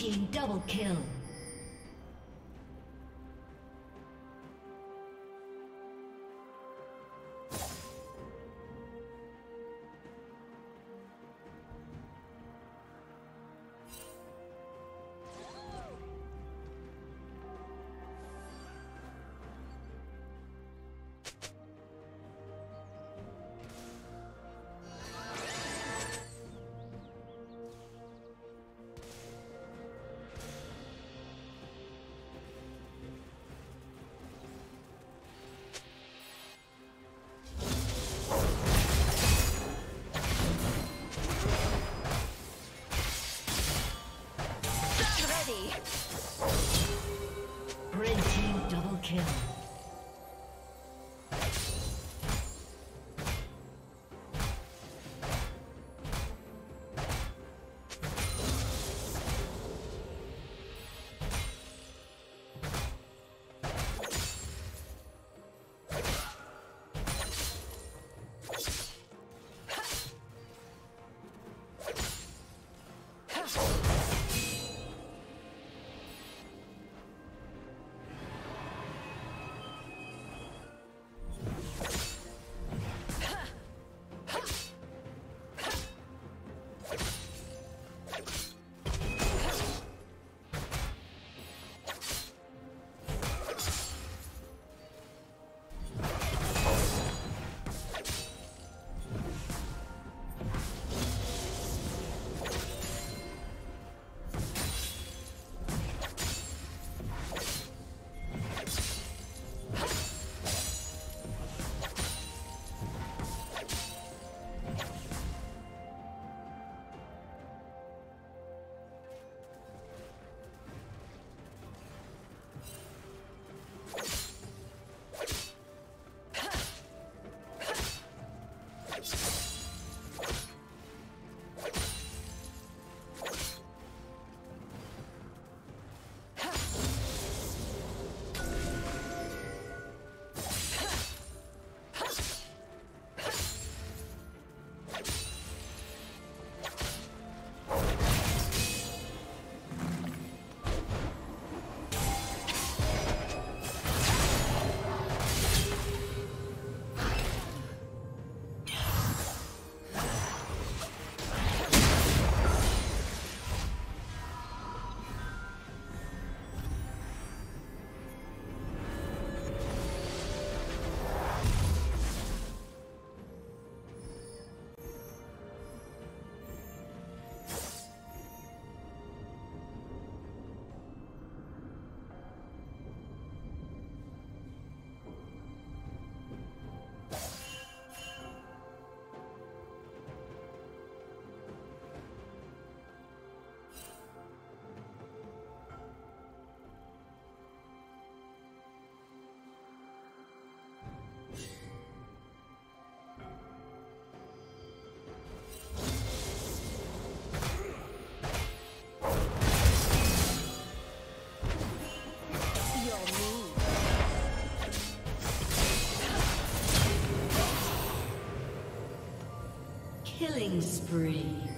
Team double kill. Killing spree.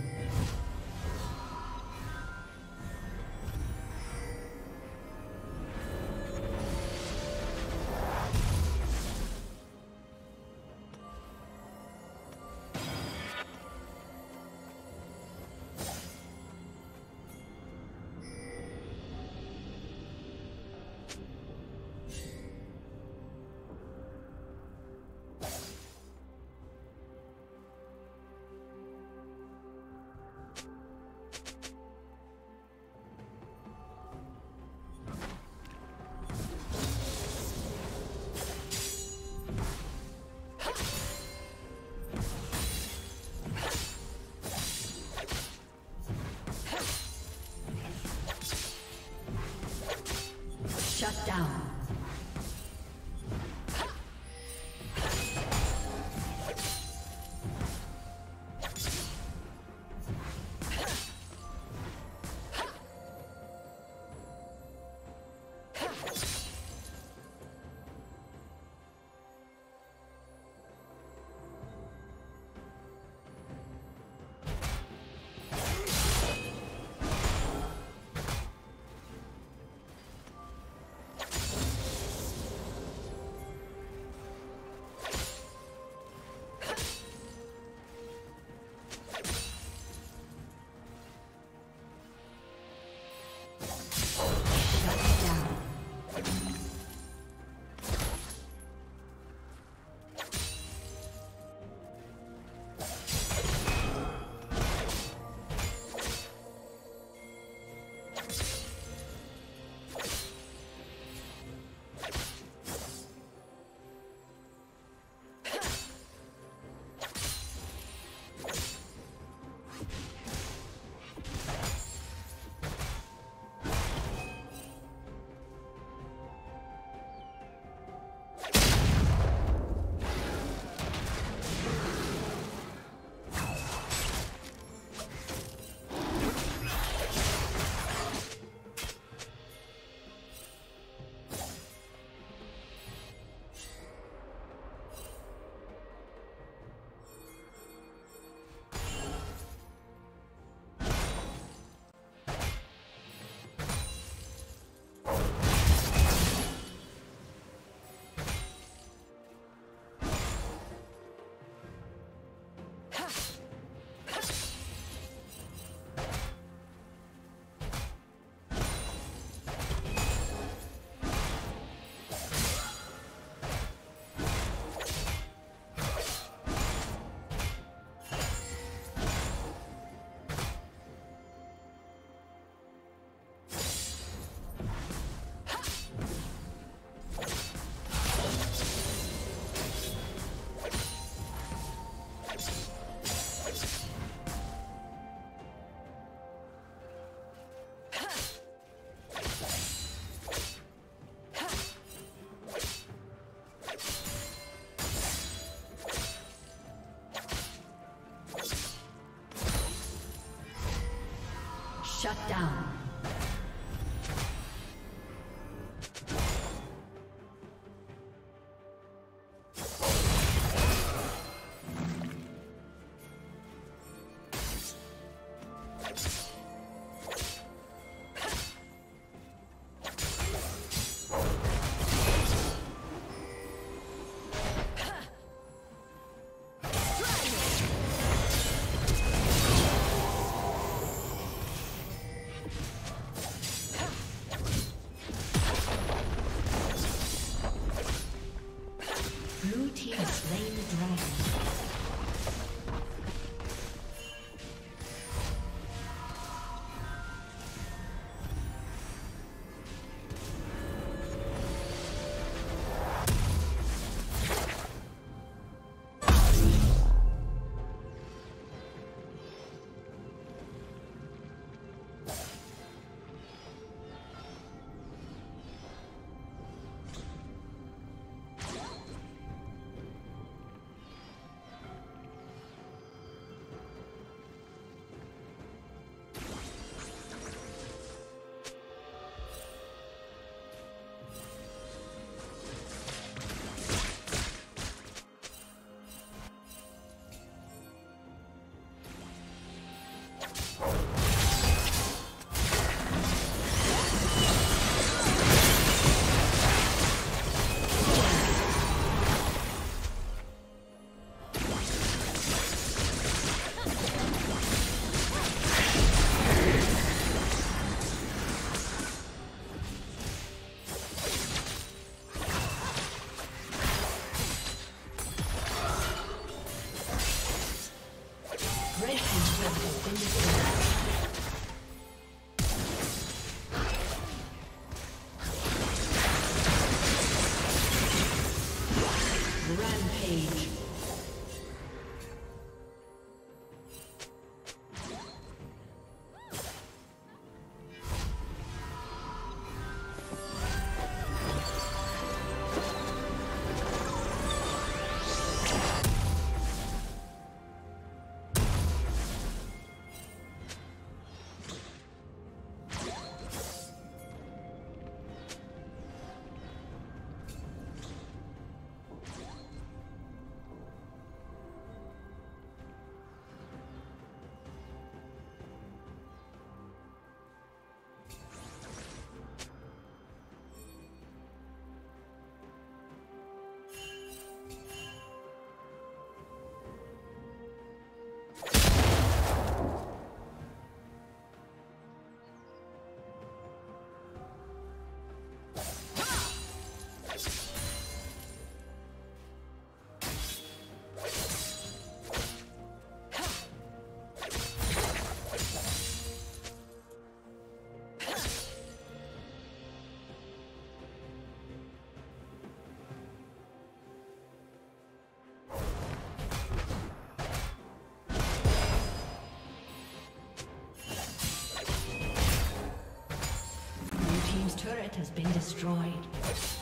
Shut down. Has been destroyed.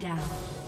down.